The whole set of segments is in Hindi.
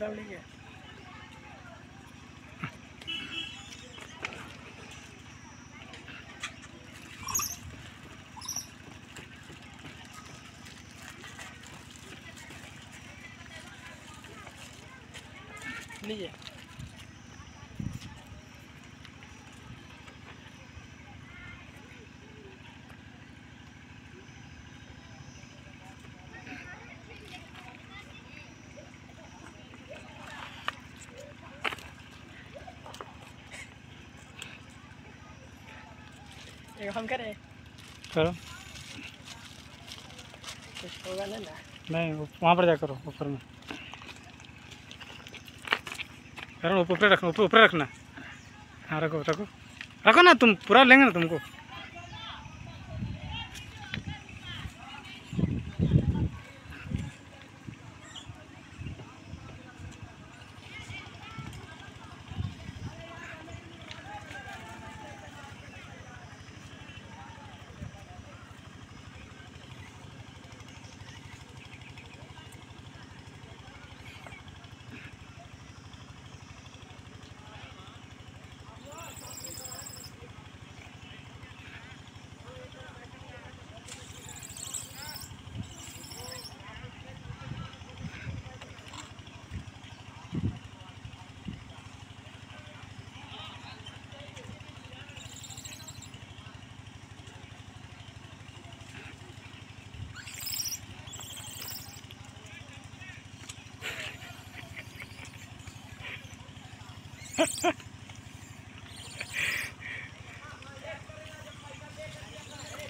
सब लेके लीजिए। हम करें करो। कुछ होगा ना नहीं वहाँ पर जा करो ऊपर में। करो ऊपर ऊपर रखना ऊपर ऊपर रखना। हाँ रखो रखो। रखो ना तुम पूरा लेंगे ना तुमको।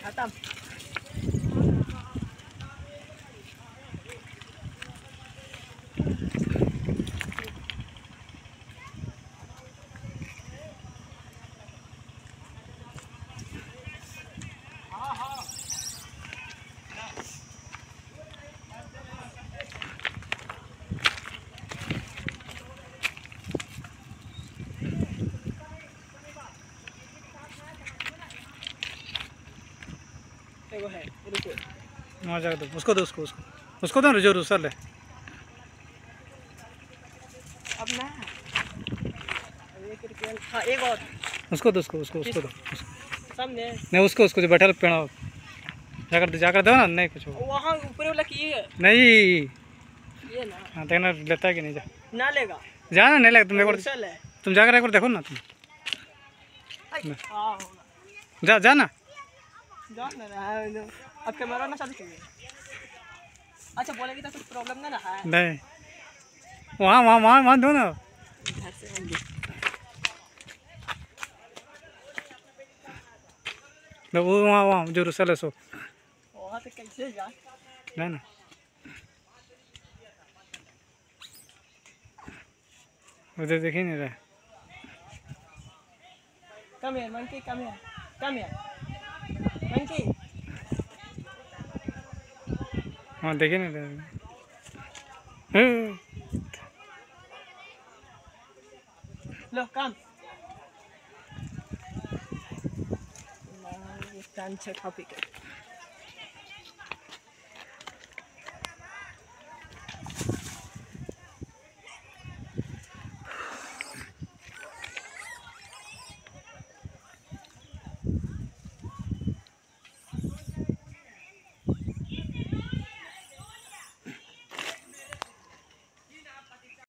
Atam. Thank you. एगो है दो उसको दो उसको उसको उसको दो जो रूसर ले अब ना एक हाँ और उसको दो उसको उसको उसको दो। नहीं उसको उसको जो बैठा है पेड़ जाकर जाकर दो ना नहीं कुछ। वहाँ ऊपर वाला की ये नहीं ये ना हाँ देखना लेता है कि नहीं जा ना लेगा जा ना नहीं लगता तुम एक बार तुम जाकर एक बार देखो ना तुम हाँ जा जा ना जान ना रहा है अब कैमरा ना चालू चाहिए अच्छा बोलेगी तो कुछ प्रॉब्लम ना रहा है नहीं वहाँ वहाँ वहाँ वहाँ दो ना घर से आएँगे तो वो वहाँ वहाँ जो है सो वहाँ से कैसे जा नहीं ना उधर देख ही नहीं रहा कम यार मंकी कम यार कम यार मंकी हाँ देखे ही नहीं रहा हम्म, लो काम कान छे कॉपी